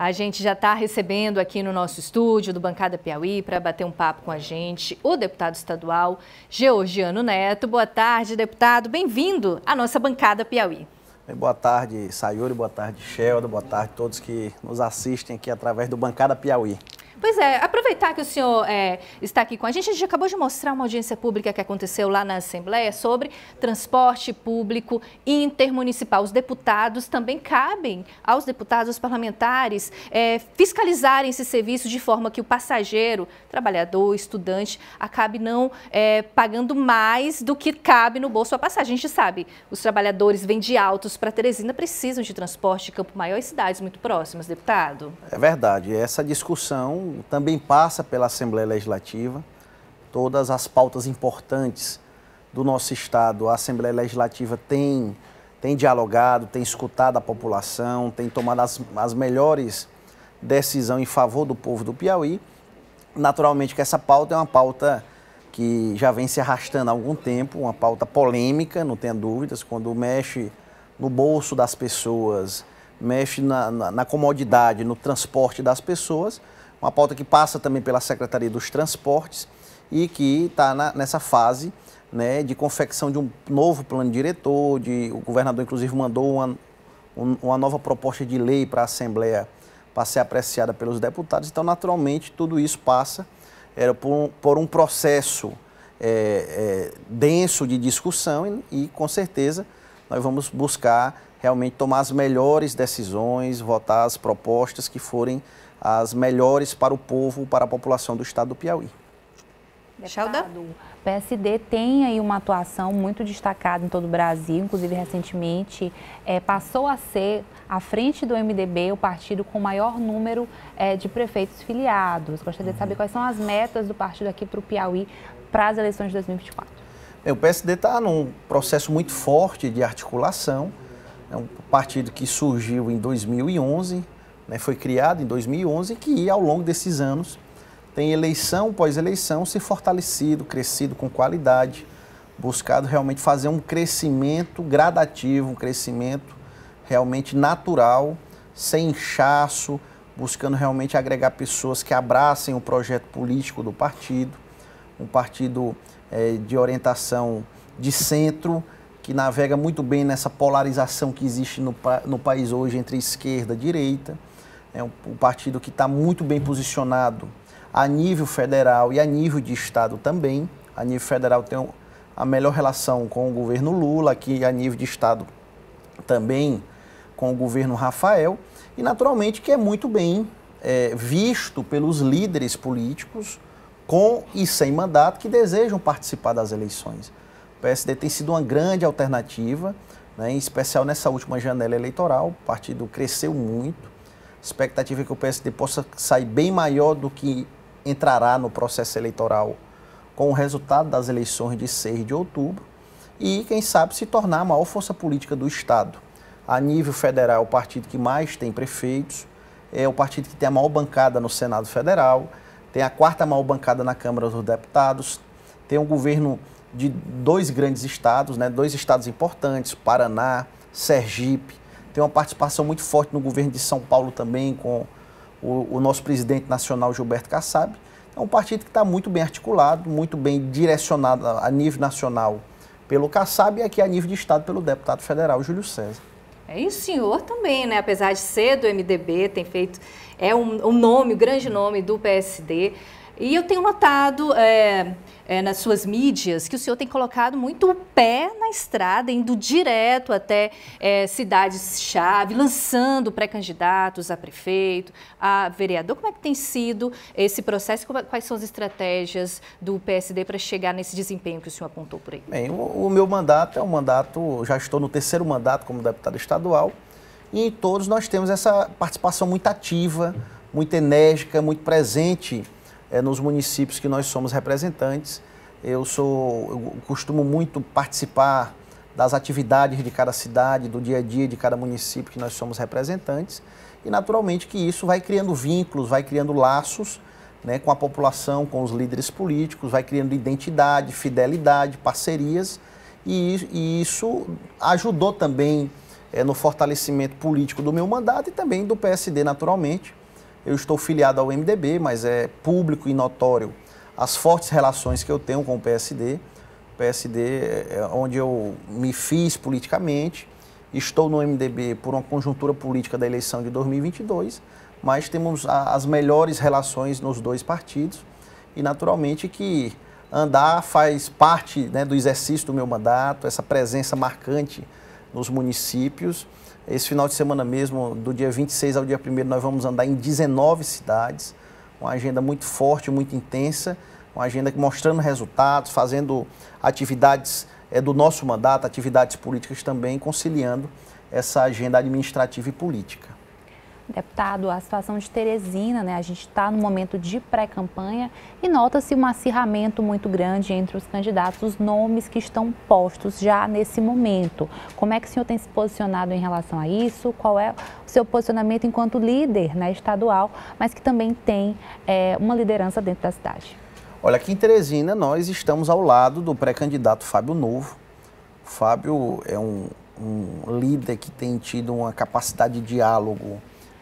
A gente já está recebendo aqui no nosso estúdio do Bancada Piauí para bater um papo com a gente o deputado estadual Georgiano Neto. Boa tarde, deputado. Bem-vindo à nossa Bancada Piauí. Boa tarde, Sayuri. Boa tarde, Sheldon. Boa tarde a todos que nos assistem aqui através do Bancada Piauí. Pois é, aproveitar que o senhor é, está aqui com a gente, a gente acabou de mostrar uma audiência pública que aconteceu lá na Assembleia sobre transporte público intermunicipal. Os deputados também cabem aos deputados, aos parlamentares, é, fiscalizarem esse serviço de forma que o passageiro, trabalhador, estudante, acabe não é, pagando mais do que cabe no bolso a passagem. A gente sabe, os trabalhadores vêm de Altos para Teresina, precisam de transporte de Campo Maior e cidades muito próximas, deputado. É verdade, essa discussão também passa pela Assembleia Legislativa. Todas as pautas importantes do nosso Estado, a Assembleia Legislativa tem, tem dialogado, tem escutado a população, tem tomado as, as melhores decisões em favor do povo do Piauí. Naturalmente que essa pauta é uma pauta que já vem se arrastando há algum tempo, uma pauta polêmica, não tenha dúvidas, quando mexe no bolso das pessoas, mexe na, na, na comodidade, no transporte das pessoas, uma pauta que passa também pela Secretaria dos Transportes e que está nessa fase né, de confecção de um novo plano diretor, de, o governador inclusive mandou uma, um, uma nova proposta de lei para a Assembleia para ser apreciada pelos deputados. Então, naturalmente, tudo isso passa era por, um, por um processo é, é, denso de discussão e, e, com certeza, nós vamos buscar realmente tomar as melhores decisões, votar as propostas que forem as melhores para o povo, para a população do estado do Piauí. Xalda? O PSD tem aí uma atuação muito destacada em todo o Brasil, inclusive recentemente é, passou a ser, à frente do MDB, o partido com maior número é, de prefeitos filiados. Gostaria de saber uhum. quais são as metas do partido aqui para o Piauí para as eleições de 2024. É, o PSD está num processo muito forte de articulação. É um partido que surgiu em 2011, né, foi criado em 2011 e que ao longo desses anos tem eleição após eleição se fortalecido, crescido com qualidade, buscado realmente fazer um crescimento gradativo, um crescimento realmente natural, sem inchaço, buscando realmente agregar pessoas que abracem o projeto político do partido, um partido é, de orientação de centro, que navega muito bem nessa polarização que existe no, no país hoje entre esquerda e direita é um, um partido que está muito bem posicionado a nível federal e a nível de Estado também. A nível federal tem a melhor relação com o governo Lula, aqui a nível de Estado também com o governo Rafael, e naturalmente que é muito bem é, visto pelos líderes políticos com e sem mandato que desejam participar das eleições. O PSD tem sido uma grande alternativa, né, em especial nessa última janela eleitoral. O partido cresceu muito, expectativa é que o PSD possa sair bem maior do que entrará no processo eleitoral com o resultado das eleições de 6 de outubro e, quem sabe, se tornar a maior força política do Estado. A nível federal, o partido que mais tem prefeitos, é o partido que tem a maior bancada no Senado Federal, tem a quarta maior bancada na Câmara dos Deputados, tem um governo de dois grandes estados, né, dois estados importantes, Paraná, Sergipe, tem uma participação muito forte no governo de São Paulo também, com o, o nosso presidente nacional Gilberto Kassab. É um partido que está muito bem articulado, muito bem direcionado a nível nacional pelo Kassab e aqui a nível de Estado pelo deputado federal Júlio César. É, e o senhor também, né? Apesar de ser do MDB, tem feito. É um, um nome, o um grande nome do PSD. E eu tenho notado. É, é, nas suas mídias que o senhor tem colocado muito o pé na estrada, indo direto até é, cidades-chave, lançando pré-candidatos a prefeito, a vereador. Como é que tem sido esse processo? Quais são as estratégias do PSD para chegar nesse desempenho que o senhor apontou por aí? Bem, o, o meu mandato é um mandato, já estou no terceiro mandato como deputado estadual, e em todos nós temos essa participação muito ativa, muito enérgica, muito presente é, nos municípios que nós somos representantes. Eu sou, eu costumo muito participar das atividades de cada cidade, do dia a dia de cada município que nós somos representantes. E naturalmente que isso vai criando vínculos, vai criando laços né, com a população, com os líderes políticos, vai criando identidade, fidelidade, parcerias. E, e isso ajudou também é, no fortalecimento político do meu mandato e também do PSD, naturalmente. Eu estou filiado ao MDB, mas é público e notório as fortes relações que eu tenho com o PSD. O PSD é onde eu me fiz politicamente. Estou no MDB por uma conjuntura política da eleição de 2022, mas temos as melhores relações nos dois partidos e, naturalmente, que andar faz parte né, do exercício do meu mandato, essa presença marcante nos municípios. Esse final de semana mesmo, do dia 26 ao dia 1 nós vamos andar em 19 cidades, uma agenda muito forte, muito intensa, uma agenda mostrando resultados, fazendo atividades é, do nosso mandato, atividades políticas também, conciliando essa agenda administrativa e política. Deputado, a situação de Teresina, né? A gente está no momento de pré-campanha e nota-se um acirramento muito grande entre os candidatos, os nomes que estão postos já nesse momento. Como é que o senhor tem se posicionado em relação a isso? Qual é o seu posicionamento enquanto líder né, estadual, mas que também tem é, uma liderança dentro da cidade? Olha, aqui em Teresina nós estamos ao lado do pré-candidato Fábio Novo. Fábio é um, um líder que tem tido uma capacidade de diálogo,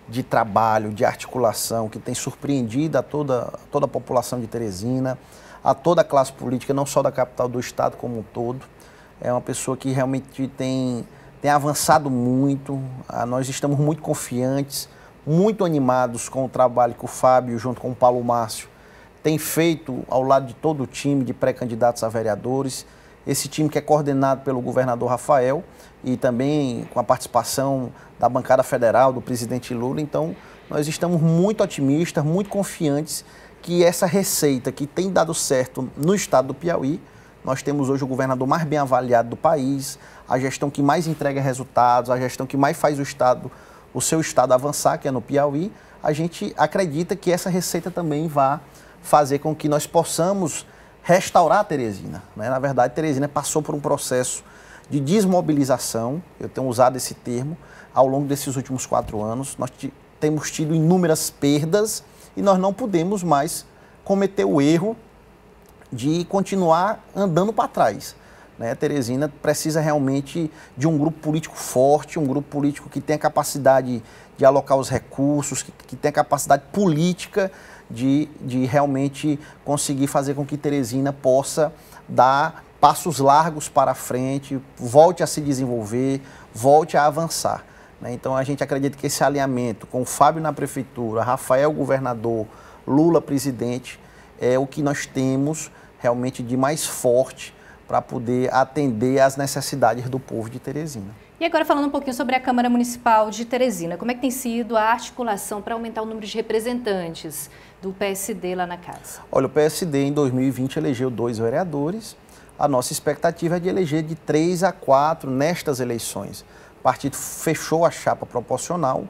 de trabalho, de articulação, que tem surpreendido a toda, toda a população de Teresina, a toda a classe política, não só da capital do estado como um todo. É uma pessoa que realmente tem, tem avançado muito, ah, nós estamos muito confiantes, muito animados com o trabalho que o Fábio, junto com o Paulo Márcio, tem feito ao lado de todo o time de pré-candidatos a vereadores, esse time que é coordenado pelo governador Rafael e também com a participação da bancada federal, do presidente Lula. Então, nós estamos muito otimistas, muito confiantes que essa receita que tem dado certo no estado do Piauí, nós temos hoje o governador mais bem avaliado do país, a gestão que mais entrega resultados, a gestão que mais faz o estado, o seu estado avançar, que é no Piauí. A gente acredita que essa receita também vai fazer com que nós possamos restaurar a Teresina. Né? Na verdade, Teresina passou por um processo de desmobilização, eu tenho usado esse termo, ao longo desses últimos quatro anos. Nós temos tido inúmeras perdas e nós não podemos mais cometer o erro de continuar andando para trás. Né? Teresina precisa realmente de um grupo político forte, um grupo político que tenha capacidade de alocar os recursos, que, que tenha capacidade política de, de realmente conseguir fazer com que Teresina possa dar passos largos para frente, volte a se desenvolver, volte a avançar. Né? Então a gente acredita que esse alinhamento com o Fábio na prefeitura, Rafael governador, Lula presidente, é o que nós temos realmente de mais forte para poder atender às necessidades do povo de Teresina. E agora falando um pouquinho sobre a Câmara Municipal de Teresina, como é que tem sido a articulação para aumentar o número de representantes do PSD lá na casa? Olha, o PSD em 2020 elegeu dois vereadores. A nossa expectativa é de eleger de três a quatro nestas eleições. O partido fechou a chapa proporcional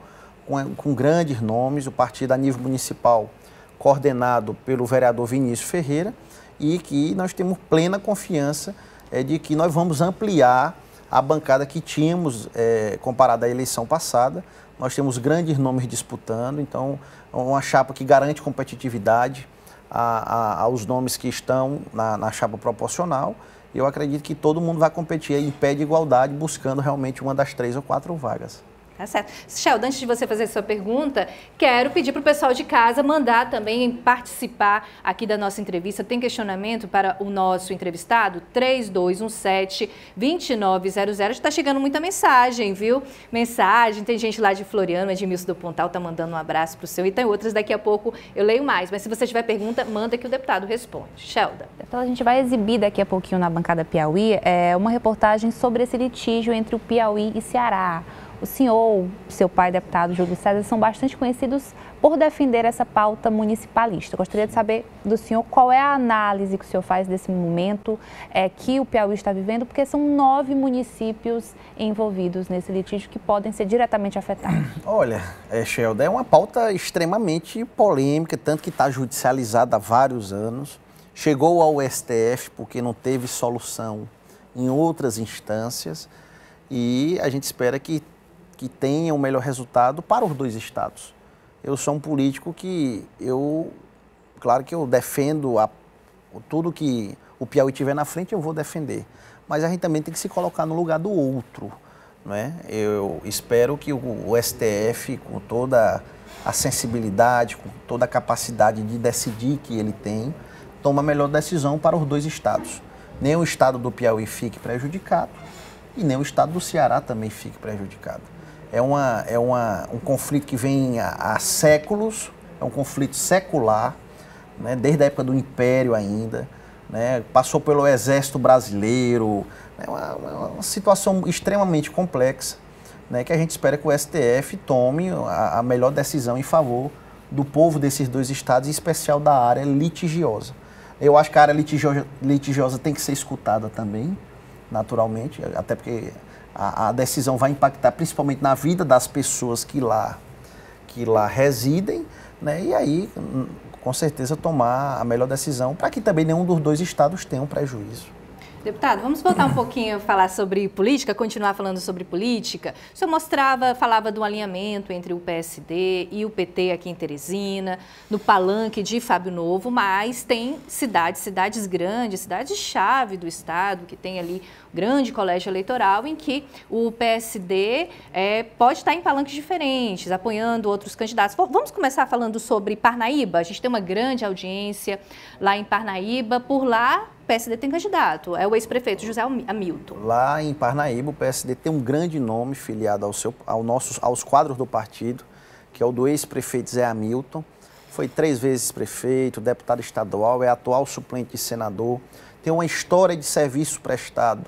com, com grandes nomes, o partido a nível municipal coordenado pelo vereador Vinícius Ferreira e que nós temos plena confiança é, de que nós vamos ampliar a bancada que tínhamos é, comparada à eleição passada. Nós temos grandes nomes disputando, então uma chapa que garante competitividade a, a, aos nomes que estão na, na chapa proporcional. Eu acredito que todo mundo vai competir em pé de igualdade, buscando realmente uma das três ou quatro vagas. Tá certo. Sheldon, antes de você fazer sua pergunta, quero pedir para o pessoal de casa mandar também participar aqui da nossa entrevista. Tem questionamento para o nosso entrevistado? 3217-2900. Está chegando muita mensagem, viu? Mensagem, tem gente lá de Floriano, Edmilson do Pontal está mandando um abraço para o seu e tem outras daqui a pouco eu leio mais. Mas se você tiver pergunta, manda que o deputado responde. Sheldon. Então a gente vai exibir daqui a pouquinho na bancada Piauí é, uma reportagem sobre esse litígio entre o Piauí e Ceará. O senhor, seu pai, deputado Júlio César, são bastante conhecidos por defender essa pauta municipalista. Gostaria de saber do senhor qual é a análise que o senhor faz desse momento é, que o Piauí está vivendo, porque são nove municípios envolvidos nesse litígio que podem ser diretamente afetados. Olha, é, é uma pauta extremamente polêmica, tanto que está judicializada há vários anos. Chegou ao STF porque não teve solução em outras instâncias e a gente espera que que tenha o melhor resultado para os dois estados. Eu sou um político que eu, claro que eu defendo a, tudo que o Piauí tiver na frente, eu vou defender. Mas a gente também tem que se colocar no lugar do outro. é? Eu espero que o, o STF, com toda a sensibilidade, com toda a capacidade de decidir que ele tem, tome a melhor decisão para os dois estados. Nem o estado do Piauí fique prejudicado e nem o estado do Ceará também fique prejudicado. É, uma, é uma, um conflito que vem há, há séculos, é um conflito secular, né, desde a época do Império ainda, né, passou pelo Exército Brasileiro, é uma, uma situação extremamente complexa, né, que a gente espera que o STF tome a, a melhor decisão em favor do povo desses dois estados, em especial da área litigiosa. Eu acho que a área litigiosa, litigiosa tem que ser escutada também, naturalmente, até porque a, a, decisão vai impactar principalmente na vida das pessoas que lá, que lá residem, né? e aí, com certeza, tomar a melhor decisão para que também nenhum dos dois estados tenha um prejuízo. Deputado, vamos voltar um pouquinho a falar sobre política, continuar falando sobre política. O senhor mostrava, falava do alinhamento entre o PSD e o PT aqui em Teresina, no palanque de Fábio Novo, mas tem cidades, cidades grandes, cidades-chave do Estado, que tem ali um grande colégio eleitoral, em que o PSD é, pode estar em palanques diferentes, apoiando outros candidatos. Vamos começar falando sobre Parnaíba? A gente tem uma grande audiência lá em Parnaíba. Por lá, PSD tem candidato, é o ex-prefeito José Hamilton. Lá em Parnaíba, o PSD tem um grande nome filiado ao seu, ao nossos, aos quadros do partido, que é o do ex-prefeito Zé Hamilton. Foi três vezes prefeito, deputado estadual, é atual suplente de senador. Tem uma história de serviço prestado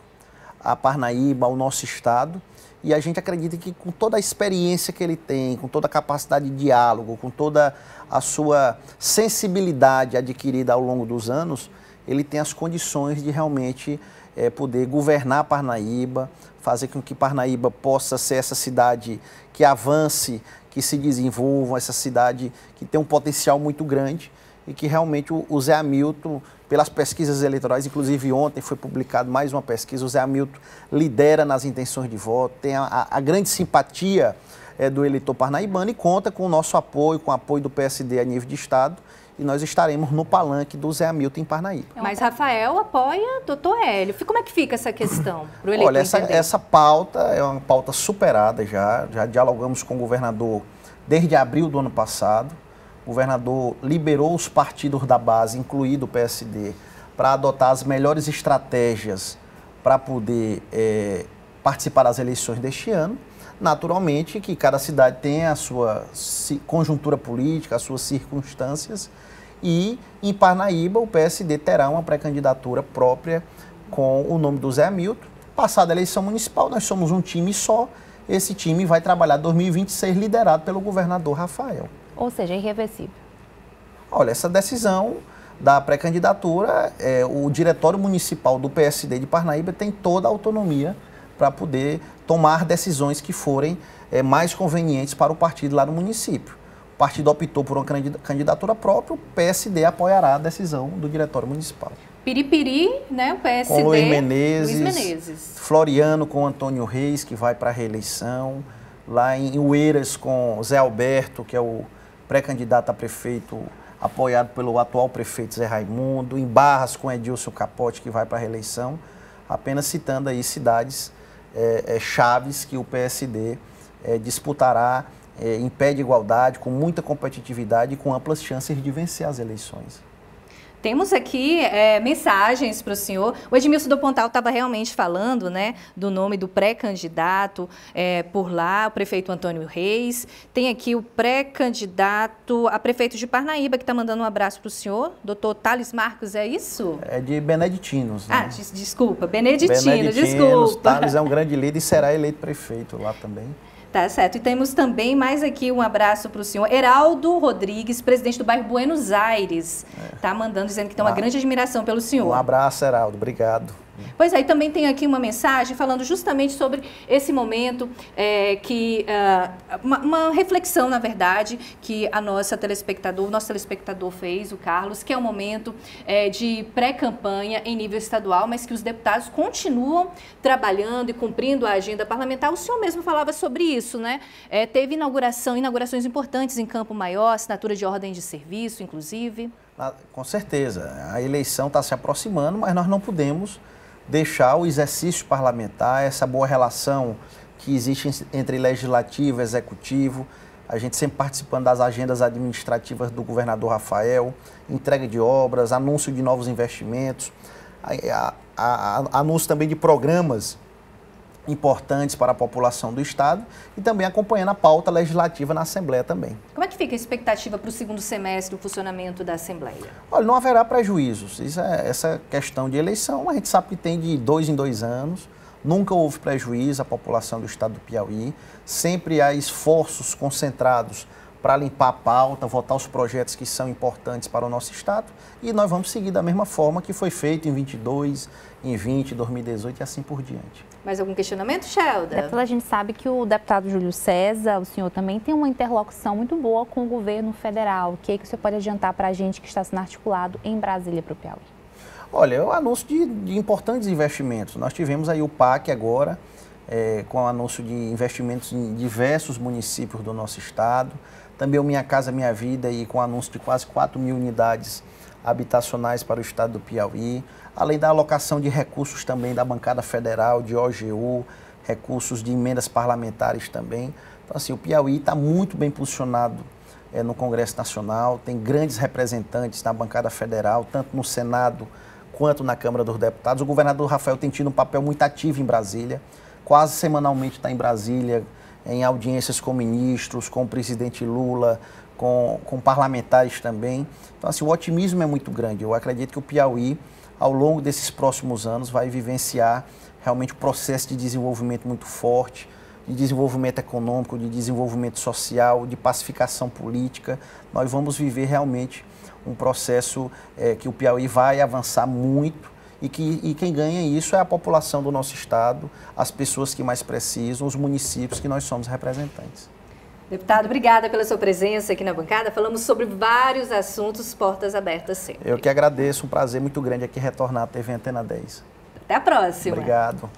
a Parnaíba, ao nosso estado. E a gente acredita que com toda a experiência que ele tem, com toda a capacidade de diálogo, com toda a sua sensibilidade adquirida ao longo dos anos, ele tem as condições de realmente é, poder governar Parnaíba, fazer com que Parnaíba possa ser essa cidade que avance, que se desenvolva, essa cidade que tem um potencial muito grande e que realmente o, Zé Hamilton, pelas pesquisas eleitorais, inclusive ontem foi publicado mais uma pesquisa, o Zé Hamilton lidera nas intenções de voto, tem a, a, a grande simpatia é, do eleitor parnaibano e conta com o nosso apoio, com o apoio do PSD a nível de Estado e nós estaremos no palanque do Zé Hamilton em Parnaíba. Mas Rafael apoia doutor Hélio. Como é que fica essa questão para o Olha, essa, essa pauta é uma pauta superada já, já dialogamos com o governador desde abril do ano passado. O governador liberou os partidos da base, incluído o PSD, para adotar as melhores estratégias para poder é, participar das eleições deste ano. Naturalmente que cada cidade tem a sua conjuntura política, as suas circunstâncias, e em Parnaíba, o PSD terá uma pré-candidatura própria com o nome do Zé Hamilton. Passada a eleição municipal, nós somos um time só. Esse time vai trabalhar 2026 liderado pelo governador Rafael. Ou seja, irreversível. Olha, essa decisão da pré-candidatura, é, o diretório municipal do PSD de Parnaíba tem toda a autonomia para poder tomar decisões que forem é, mais convenientes para o partido lá no município partido optou por uma candidatura própria, o PSD apoiará a decisão do Diretório Municipal. Piripiri, né, o PSD. Com Luiz Menezes, Luiz Menezes. Floriano com Antônio Reis, que vai para a reeleição. Lá em Ueiras com Zé Alberto, que é o pré-candidato a prefeito, apoiado pelo atual prefeito Zé Raimundo. Em Barras com Edilson Capote, que vai para a reeleição. Apenas citando aí cidades é, é, chaves que o PSD é, disputará é, em pé de igualdade, com muita competitividade e com amplas chances de vencer as eleições. Temos aqui é, mensagens para o senhor. O Edmilson do Pontal estava realmente falando né, do nome do pré-candidato é, por lá, o prefeito Antônio Reis. Tem aqui o pré-candidato a prefeito de Parnaíba, que está mandando um abraço para o senhor. Doutor Thales Marcos, é isso? É de Beneditinos. Né? Ah, des desculpa, Beneditino, Beneditinos, desculpa. Thales é um grande líder e será eleito prefeito lá também. Tá certo. E temos também mais aqui um abraço para o senhor Heraldo Rodrigues, presidente do bairro Buenos Aires. É. Tá mandando dizendo que tem uma ah, grande admiração pelo senhor. Um abraço, Heraldo. Obrigado. Pois aí é, também tem aqui uma mensagem falando justamente sobre esse momento é, que uh, uma, uma, reflexão, na verdade, que a nossa telespectador, o nosso telespectador fez, o Carlos, que é um momento é, de pré-campanha em nível estadual, mas que os deputados continuam trabalhando e cumprindo a agenda parlamentar. O senhor mesmo falava sobre isso, né? É, teve inauguração, inaugurações importantes em Campo Maior, assinatura de ordem de serviço, inclusive. Ah, com certeza. A eleição está se aproximando, mas nós não podemos deixar o exercício parlamentar, essa boa relação que existe entre legislativo e executivo, a gente sempre participando das agendas administrativas do governador Rafael, entrega de obras, anúncio de novos investimentos, a, a, a, anúncio também de programas importantes para a população do Estado e também acompanhando a pauta legislativa na Assembleia também. Como é que fica a expectativa para o segundo semestre do funcionamento da Assembleia? Olha, não haverá prejuízos. É, essa questão de eleição, a gente sabe que tem de dois em dois anos. Nunca houve prejuízo à população do estado do Piauí. Sempre há esforços concentrados para limpar a pauta, votar os projetos que são importantes para o nosso estado. E nós vamos seguir da mesma forma que foi feito em 22, em 20, 2018 e assim por diante. Mais algum questionamento, Shelda? Deputada, a gente sabe que o deputado Júlio César, o senhor também tem uma interlocução muito boa com o governo federal. O que, é que o senhor pode adiantar para a gente que está sendo articulado em Brasília para o Piauí? Olha, é o anúncio de, de, importantes investimentos. Nós tivemos aí o PAC agora, é, com o anúncio de investimentos em diversos municípios do nosso estado. Também o Minha Casa Minha Vida aí, com anúncio de quase 4 mil unidades habitacionais para o estado do Piauí. Além da alocação de recursos também da bancada federal, de OGU, recursos de emendas parlamentares também. Então, assim, o Piauí está muito bem posicionado é, no Congresso Nacional, tem grandes representantes na bancada federal, tanto no Senado quanto na Câmara dos Deputados. O governador Rafael tem tido um papel muito ativo em Brasília, quase semanalmente está em Brasília, em audiências com ministros, com o presidente Lula, com, com parlamentares também. Então, assim, o otimismo é muito grande. Eu acredito que o Piauí, ao longo desses próximos anos, vai vivenciar realmente um processo de desenvolvimento muito forte, de desenvolvimento econômico, de desenvolvimento social, de pacificação política. Nós vamos viver realmente um processo é, que o Piauí vai avançar muito e, que, e quem ganha isso é a população do nosso estado, as pessoas que mais precisam, os municípios que nós somos representantes. Deputado, obrigada pela sua presença aqui na bancada. Falamos sobre vários assuntos, portas abertas sempre. Eu que agradeço, um prazer muito grande aqui retornar à TV Antena 10. Até a próxima. Obrigado.